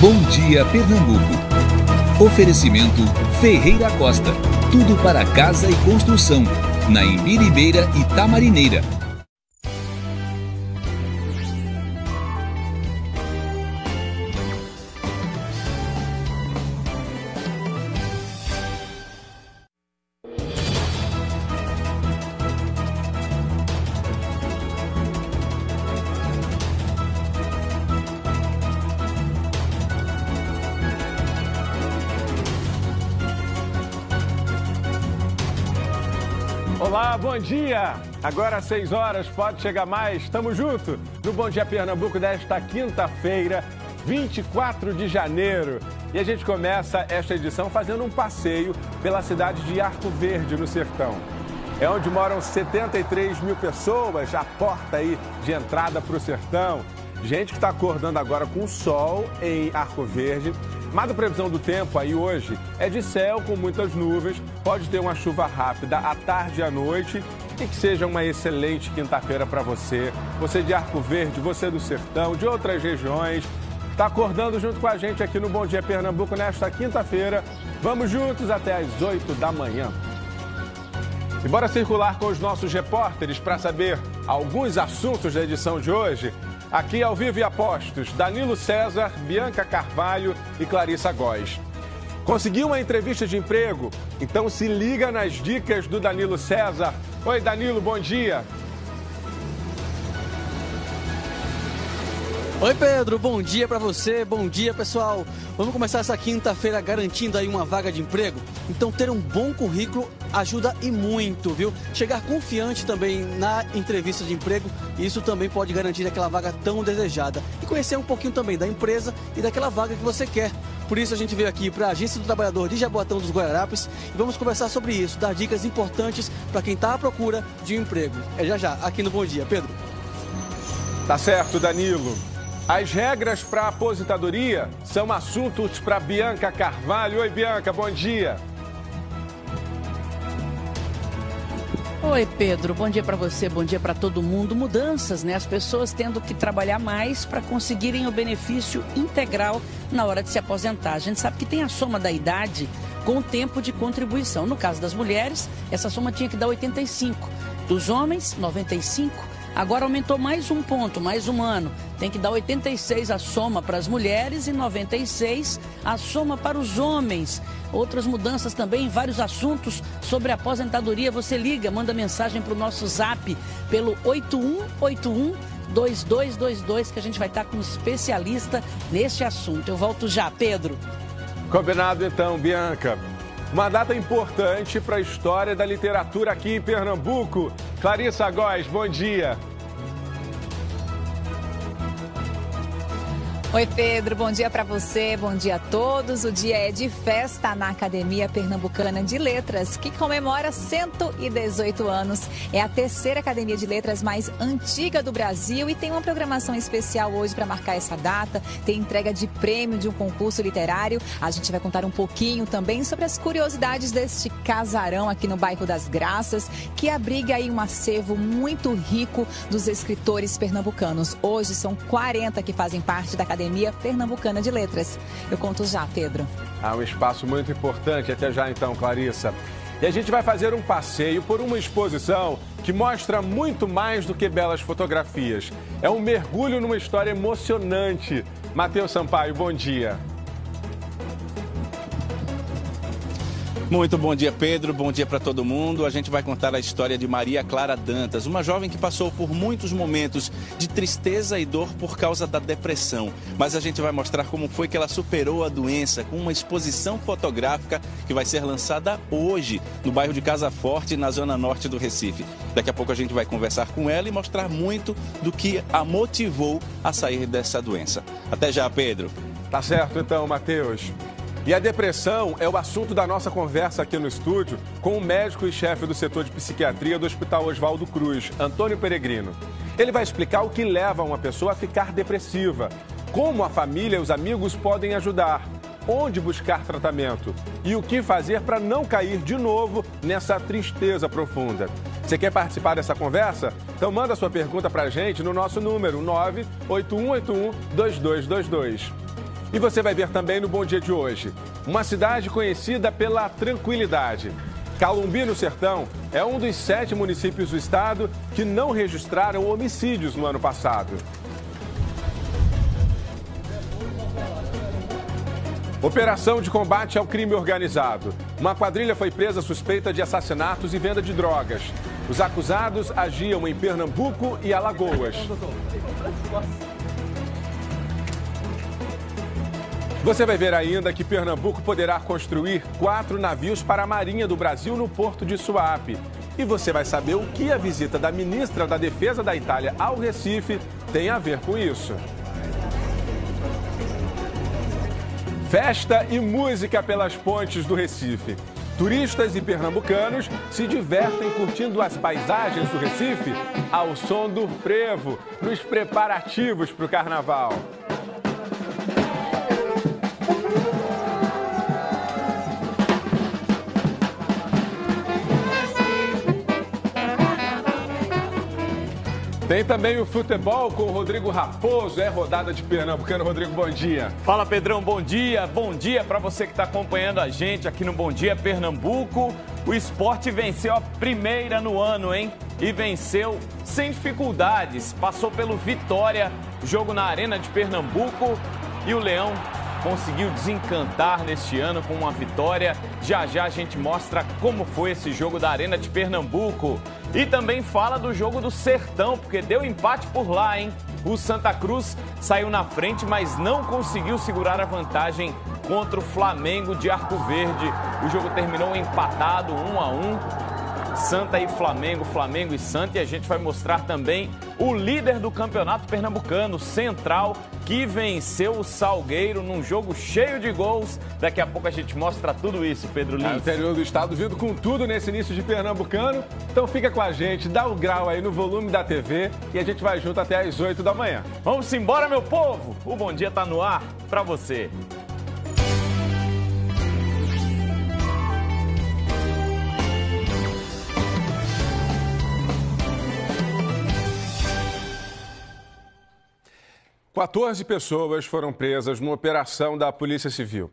Bom Dia Pernambuco. Oferecimento Ferreira Costa. Tudo para casa e construção. Na Embiribeira e Tamarineira. Olá, bom dia! Agora às 6 horas, pode chegar mais. Estamos juntos no Bom Dia Pernambuco desta quinta-feira, 24 de janeiro. E a gente começa esta edição fazendo um passeio pela cidade de Arco Verde, no Sertão. É onde moram 73 mil pessoas, a porta aí de entrada para o sertão. Gente que está acordando agora com sol em Arco Verde. Mas a previsão do tempo aí hoje é de céu com muitas nuvens, pode ter uma chuva rápida à tarde e à noite e que seja uma excelente quinta-feira para você. Você de Arco Verde, você do Sertão, de outras regiões, está acordando junto com a gente aqui no Bom Dia Pernambuco nesta quinta-feira. Vamos juntos até às 8 da manhã. E bora circular com os nossos repórteres para saber alguns assuntos da edição de hoje. Aqui ao vivo e apostos, Danilo César, Bianca Carvalho e Clarissa Góes. Conseguiu uma entrevista de emprego? Então se liga nas dicas do Danilo César. Oi, Danilo, bom dia. Oi Pedro, bom dia para você, bom dia pessoal. Vamos começar essa quinta-feira garantindo aí uma vaga de emprego. Então ter um bom currículo ajuda e muito, viu? Chegar confiante também na entrevista de emprego, isso também pode garantir aquela vaga tão desejada. E conhecer um pouquinho também da empresa e daquela vaga que você quer. Por isso a gente veio aqui para a Agência do Trabalhador de Jaboatão dos Guararapes e vamos conversar sobre isso, dar dicas importantes para quem está à procura de um emprego. É já já, aqui no Bom Dia. Pedro. Tá certo, Danilo. As regras para aposentadoria são assuntos para Bianca Carvalho. Oi, Bianca, bom dia. Oi, Pedro. Bom dia para você, bom dia para todo mundo. Mudanças, né? As pessoas tendo que trabalhar mais para conseguirem o benefício integral na hora de se aposentar. A gente sabe que tem a soma da idade com o tempo de contribuição. No caso das mulheres, essa soma tinha que dar 85. Dos homens, 95 Agora aumentou mais um ponto, mais um ano. Tem que dar 86 a soma para as mulheres e 96 a soma para os homens. Outras mudanças também, vários assuntos sobre aposentadoria. Você liga, manda mensagem para o nosso zap pelo 8181 2222 que a gente vai estar com um especialista neste assunto. Eu volto já, Pedro. Combinado então, Bianca. Uma data importante para a história da literatura aqui em Pernambuco. Clarissa Góes, bom dia. Oi, Pedro, bom dia para você, bom dia a todos. O dia é de festa na Academia Pernambucana de Letras, que comemora 118 anos. É a terceira academia de letras mais antiga do Brasil e tem uma programação especial hoje para marcar essa data. Tem entrega de prêmio de um concurso literário. A gente vai contar um pouquinho também sobre as curiosidades deste casarão aqui no bairro das Graças, que abriga aí um acervo muito rico dos escritores pernambucanos. Hoje são 40 que fazem parte da academia Academia Pernambucana de Letras. Eu conto já, Pedro. Ah, um espaço muito importante. Até já então, Clarissa. E a gente vai fazer um passeio por uma exposição que mostra muito mais do que belas fotografias. É um mergulho numa história emocionante. Matheus Sampaio, bom dia. Muito bom dia, Pedro. Bom dia para todo mundo. A gente vai contar a história de Maria Clara Dantas, uma jovem que passou por muitos momentos de tristeza e dor por causa da depressão. Mas a gente vai mostrar como foi que ela superou a doença com uma exposição fotográfica que vai ser lançada hoje no bairro de Casa Forte, na zona norte do Recife. Daqui a pouco a gente vai conversar com ela e mostrar muito do que a motivou a sair dessa doença. Até já, Pedro. Tá certo então, Matheus. E a depressão é o assunto da nossa conversa aqui no estúdio com o médico e chefe do setor de psiquiatria do Hospital Oswaldo Cruz, Antônio Peregrino. Ele vai explicar o que leva uma pessoa a ficar depressiva, como a família e os amigos podem ajudar, onde buscar tratamento e o que fazer para não cair de novo nessa tristeza profunda. Você quer participar dessa conversa? Então manda sua pergunta para a gente no nosso número 98181 2222. E você vai ver também no Bom Dia de hoje. Uma cidade conhecida pela tranquilidade. Calumbi, no Sertão, é um dos sete municípios do estado que não registraram homicídios no ano passado. Operação de combate ao crime organizado. Uma quadrilha foi presa suspeita de assassinatos e venda de drogas. Os acusados agiam em Pernambuco e Alagoas. Você vai ver ainda que Pernambuco poderá construir quatro navios para a Marinha do Brasil no porto de Suape. E você vai saber o que a visita da ministra da Defesa da Itália ao Recife tem a ver com isso. Festa e música pelas pontes do Recife. Turistas e pernambucanos se divertem curtindo as paisagens do Recife ao som do frevo, nos preparativos para o carnaval. Tem também o futebol com o Rodrigo Raposo, é rodada de Pernambucano. Rodrigo, bom dia. Fala Pedrão, bom dia. Bom dia para você que está acompanhando a gente aqui no Bom Dia Pernambuco. O esporte venceu a primeira no ano, hein? E venceu sem dificuldades. Passou pelo Vitória, jogo na Arena de Pernambuco. E o Leão conseguiu desencantar neste ano com uma vitória. Já já a gente mostra como foi esse jogo da Arena de Pernambuco. E também fala do jogo do Sertão, porque deu empate por lá, hein? O Santa Cruz saiu na frente, mas não conseguiu segurar a vantagem contra o Flamengo de Arco Verde. O jogo terminou empatado, 1 a 1. Santa e Flamengo, Flamengo e Santa. E a gente vai mostrar também o líder do campeonato pernambucano, Central, que venceu o Salgueiro num jogo cheio de gols. Daqui a pouco a gente mostra tudo isso, Pedro Lins. É, interior do estado vindo com tudo nesse início de pernambucano. Então fica com a gente, dá o grau aí no volume da TV e a gente vai junto até às 8 da manhã. Vamos embora, meu povo! O Bom Dia tá no ar para você. 14 pessoas foram presas numa operação da Polícia Civil.